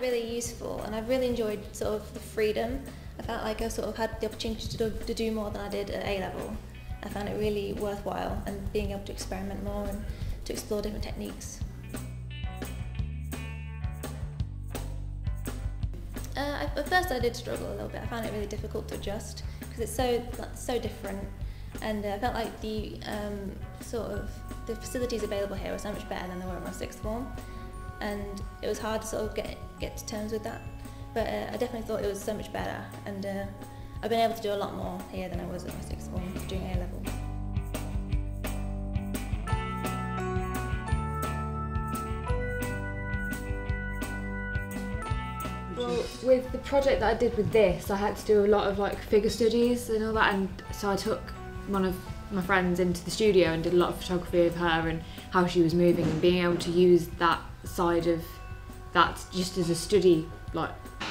really useful and I've really enjoyed sort of the freedom. I felt like I sort of had the opportunity to do, to do more than I did at A level. I found it really worthwhile and being able to experiment more and to explore different techniques. Uh, at first I did struggle a little bit. I found it really difficult to adjust because it's so so different and uh, I felt like the um, sort of the facilities available here were so much better than they were in my sixth form and it was hard to sort of get get to terms with that but uh, I definitely thought it was so much better and uh, I've been able to do a lot more here than I was at my sixth form doing A level. Well, with the project that I did with this, I had to do a lot of like figure studies and all that, and so I took one of my friends into the studio and did a lot of photography of her and how she was moving and being able to use that side of that just as a study like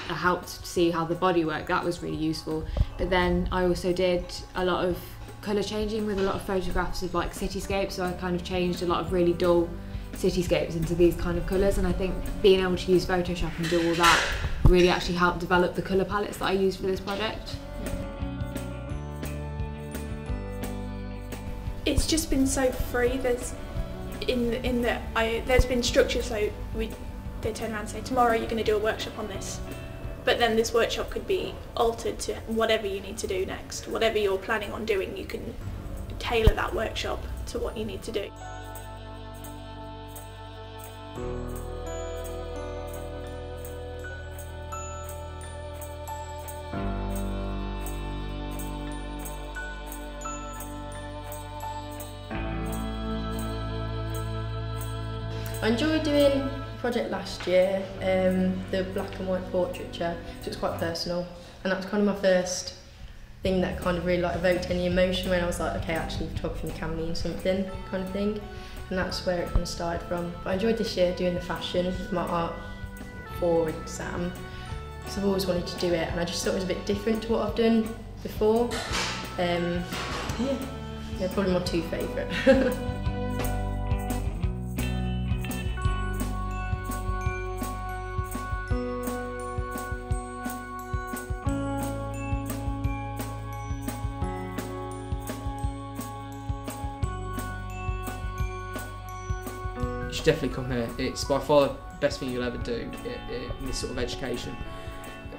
I helped see how the body worked that was really useful but then I also did a lot of colour changing with a lot of photographs of like cityscapes so I kind of changed a lot of really dull cityscapes into these kind of colours and I think being able to use Photoshop and do all that really actually helped develop the colour palettes that I used for this project. It's just been so free. There's in in that I there's been structure. So we they turn around and say tomorrow you're going to do a workshop on this, but then this workshop could be altered to whatever you need to do next. Whatever you're planning on doing, you can tailor that workshop to what you need to do. I enjoyed doing a project last year, um, the black and white portraiture, so it's quite personal, and that was kind of my first thing that kind of really like evoked any emotion when I was like, okay, actually photography can mean something, kind of thing, and that's where it kind of started from. But I enjoyed this year doing the fashion, my art for exam, because I've always wanted to do it, and I just thought it was a bit different to what I've done before. Um, yeah, they're probably my two favourite. should definitely come here. It's by far the best thing you'll ever do in this sort of education.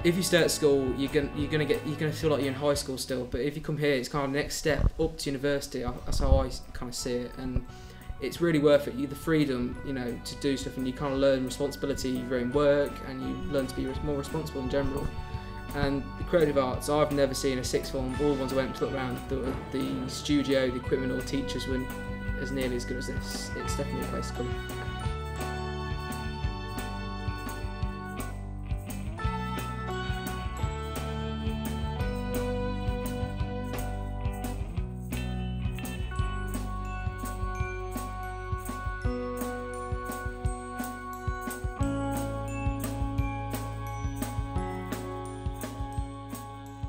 If you stay at school, you're gonna you're gonna get you're gonna feel like you're in high school still. But if you come here, it's kind of the next step up to university. That's how I kind of see it, and it's really worth it. You the freedom, you know, to do stuff, and you kind of learn responsibility your own work, and you learn to be more responsible in general. And the creative arts, I've never seen a sixth form. All the ones I went to look around, the, the studio, the equipment, or teachers weren't as nearly as good as this. It's definitely a place to come.